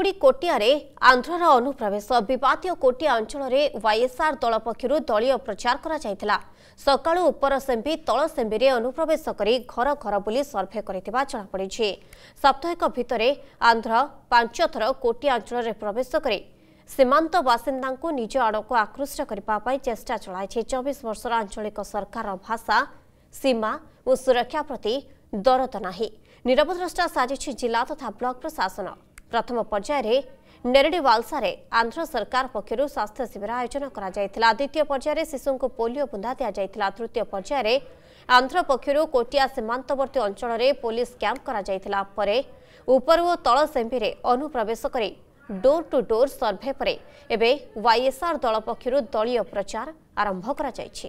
ଚିପୁଡ଼ି କୋଟିଆରେ ଆନ୍ଧ୍ରର ଅନୁପ୍ରବେଶ। ବିବାଦୀୟ କୋଟିଆ ଅଞ୍ଚଳରେ ୱାଇଏସ୍ଆର୍ ଦଳ ପକ୍ଷରୁ ଦଳୀୟ ପ୍ରଚାର କରାଯାଇଥିଲା। ସକାଳୁ ଉପର ସେମ୍ବି ତଳ ସେମ୍ବିରେ ଅନୁପ୍ରବେଶ କରି ଘର ଘର ବୁଲି ସର୍ଭେ କରିଥିବା ଜଣାପଡ଼ିଛି। ସାପ୍ତାହିକ ଭିତରେ ଆନ୍ଧ୍ର ପାଞ୍ଚ ଥର କୋଟିଆ ଅଞ୍ଚଳରେ ପ୍ରବେଶ କରି ସୀମାନ୍ତ ବାସିନ୍ଦାଙ୍କୁ ନିଜ ଆଡ଼କୁ ଆକୃଷ୍ଟ କରିବା ପାଇଁ ଚେଷ୍ଟା ଚଳାଇଛି। ଚବିଶ ବର୍ଷର ଆଞ୍ଚଳିକ ସରକାରର ଭାଷା ସୀମା ଓ ସୁରକ୍ଷା ପ୍ରତି ଦରଦ ନାହିଁ। ନିରବଦ୍ରଷ୍ଟା ସାଜିଛି ଜିଲ୍ଲା ତଥା ବ୍ଲକ ପ୍ରଶାସନ। ପ୍ରଥମ ପର୍ଯ୍ୟାୟରେ ନେରେଡିୱାଲସାରେ ଆନ୍ଧ୍ର ସରକାର ପକ୍ଷରୁ ସ୍ୱାସ୍ଥ୍ୟ ଶିବିର ଆୟୋଜନ କରାଯାଇଥିଲା। ଦ୍ୱିତୀୟ ପର୍ଯ୍ୟାୟରେ ଶିଶୁଙ୍କୁ ପୋଲିଓ ବୁନ୍ଦା ଦିଆଯାଇଥିଲା। ତୃତୀୟ ପର୍ଯ୍ୟାୟରେ ଆନ୍ଧ୍ର ପକ୍ଷରୁ କୋଟିଆ ସୀମାନ୍ତବର୍ତ୍ତୀ ଅଞ୍ଚଳରେ ପୋଲିସ କ୍ୟାମ୍ପ କରାଯାଇଥିଲା। ପରେ ଉପର ଓ ତଳ ସେମ୍ବିରେ ଅନୁପ୍ରବେଶ କରି ଡୋର୍ ଟୁ ଡୋର୍ ସର୍ଭେ ପରେ ଏବେ ୱାଇଏସ୍ଆର୍ ଦଳ ପକ୍ଷରୁ ଦଳୀୟ ପ୍ରଚାର ଆରମ୍ଭ କରାଯାଇଛି।